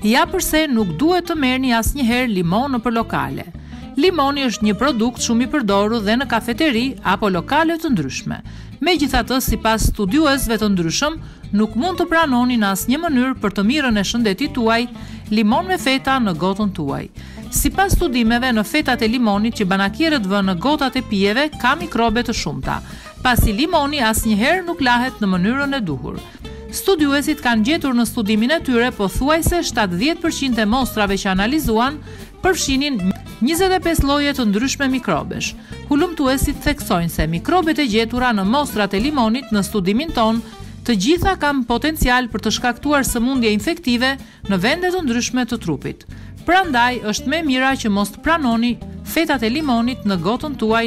Ja përse nuk duhet të merrni asnjëherë limon nëpër lokale. Limoni është një produkt shumë i përdoru dhe në kafeteri apo lokale të ndryshme. Megjithatë, sipas studiuesve të ndryshëm, nuk mund të pranoni në asnjë mënyrë për të mirën e shëndetit tuaj, limon me feta në gotën tuaj. Sipas studimeve, në fetat e limonit që banakierët vënë në gotat e pijeve ka mikrobe të shumta, pasi limoni asnjëherë nuk lahet në mënyrën e duhur. Studiuesit kanë gjetur në studimin e tyre pothuajse shtatëdhjetë për qind e mostrave që analizuan përfshinin njëzet e pesë lloje të ndryshme mikrobesh. Hulumtuesit theksojnë se mikrobet e gjetura në mostrat e limonit në studimin tonë, të gjitha kanë potencial për të shkaktuar sëmundje infektive në vende të ndryshme të trupit. Prandaj është më e mira që mos të pranoni fetat e limonit në gotën tuaj.